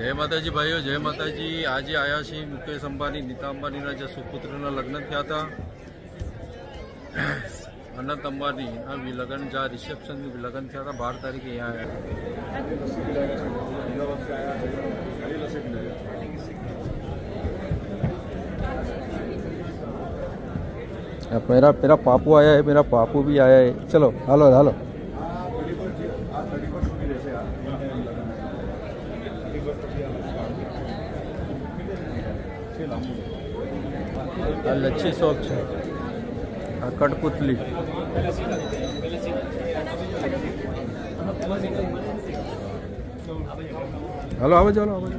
જય માતાજી ભાઈઓ જય માતાજી આજે આવ્યા છીએ મુકેશ અંબાણી નીતા અંબાણીના જે સુપુત્રના લગ્ન થયા હતા અનંત અંબાણી આ બી લગ્ન જ્યાં રિસેપ્શન લગ્ન થયા હતા બાર તારીખે અહીંયા આવ્યા मेरा मेरा पापू आया है मेरा पापू भी आया है चलो हालो हालो लच्छी शॉप है कठपुतली। हेलो, आवाज़ हलो आवाज़।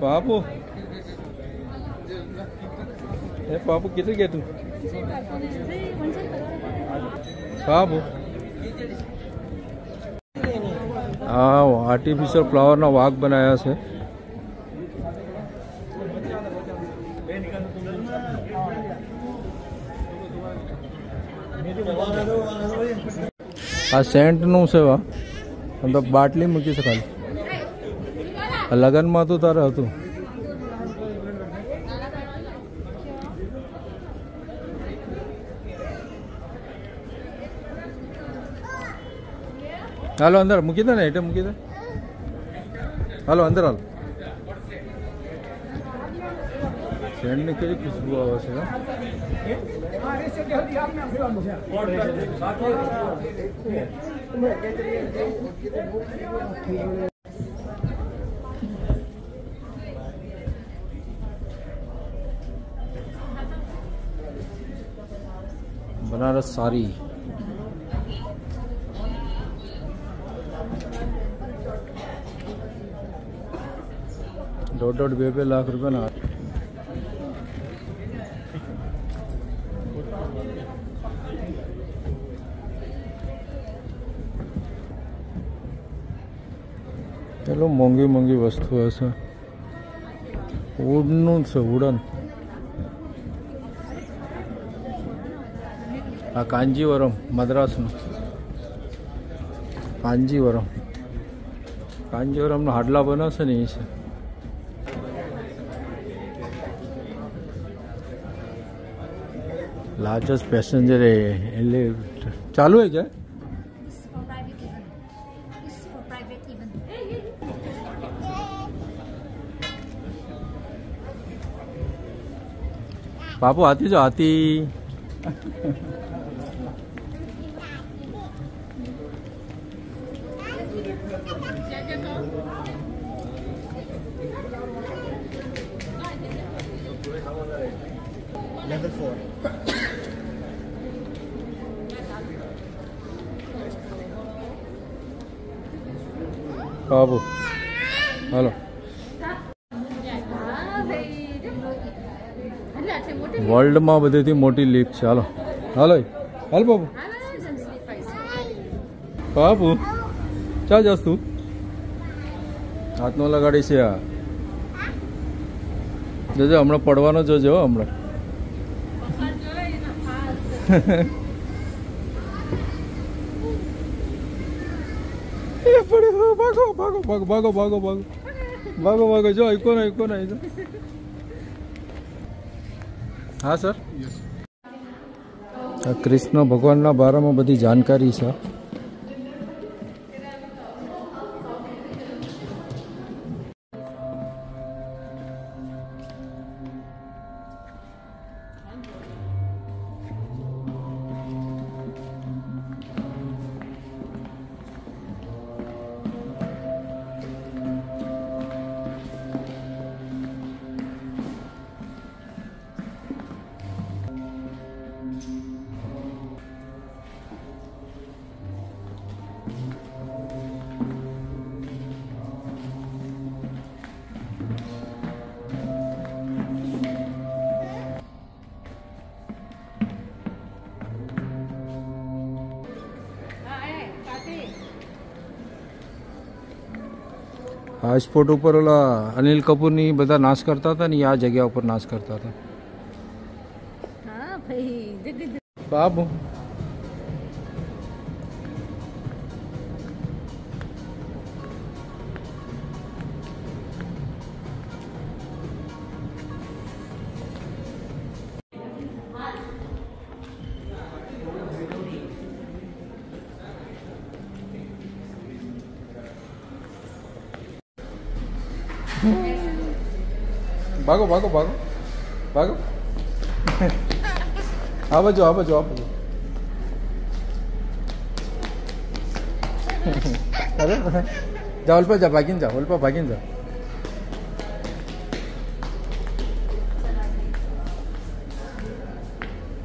बाबू। ए, बाबू, किधर गए तू? बाबू। હા આર્ટિફિશિયલ ફ્લાવરના વાઘ બનાવ્યા છે. આ સેન્ટનું છે, વા. બાટલી મૂકી આ લગ્નમાં તો તારે હતું. ಹಲೋ ಅಂದ್ರ ಮುಗಿದಾನೆ ಐಟಮ್ ಮುಗಿದೆ ಹಲೋ ಅಂದ್ರಲ್ಲ ಎಣ್ಣೆ ಕೆ ಜಿ ಖುಷ್ಬು ಅವಶ್ಯಕ बनारस सारी डॉट डॉट बे पे लाख रुपए ना ચલો મોંઘી મોંઘી વસ્તુ હશે વુડનું છે વુડન આ કાંજીવરમ મદ્રાસનું કાંજીવરમ કાંજીવરમના હાડલા બનાવશે ને એ છે લાર્જેસ્ટ પેસેન્જર એટલે ચાલુ હે क्या This is for Level 4. Babu. Hello. વર્લ્ડમાં બધીથી મોટી લીપ છે હાલો હાલો હાલ બાબુ બાબુ ચા જાસ તું હાથ નો લગાડી છે આ જોજો હમણાં પડવાનો જોજો હમણાં ભાગો ભાગો ભાગો ભાગો ભાગો ભાગો ભાગો ભાગો જો ઇકો ના ઇકો ના હા સર કૃષ્ણ ભગવાનના બારામાં બધી જાણકારી છે આ સ્પોટ ઉપર ઓલા અનિલ કપૂરની બધા નાશ કરતા હતા ને એ આ જગ્યા ઉપર નાશ કરતા હતા હા ભાઈ જગ બાબુ भागो भागो भागो। भागो। हाँ, आप हाँ, हाँ, जाओ आप जाओ आप अरे जा उल्पा जा भागीन जा उल्पा भागीन जा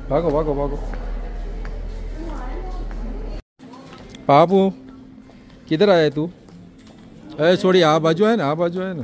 भागो भागो भागो। बाबू, किधर आया तू? अरे छोड़ी आ बाजू है ना, आ बाजू है ना।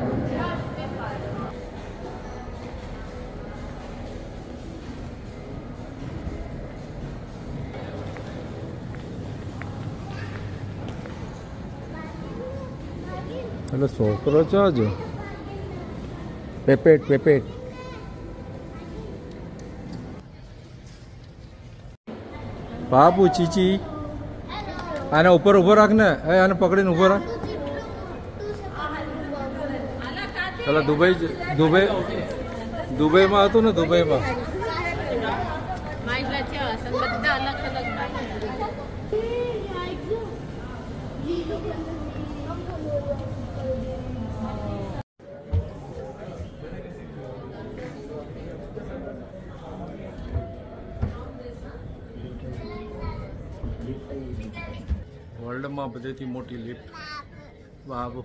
એટલે છોકરો છો જ પેપેટ પેપેટ. બાપુ, ચીચી. આને ઉપર ઊભો રાખ ને. આને પકડીને ઊભો રાખ. ચાલો દુબઈ દુબઈ દુબઈમાં હતું ને, દુબઈમાં. વર્લ્ડમાં બધેથી મોટી લિફ્ટ બાબુ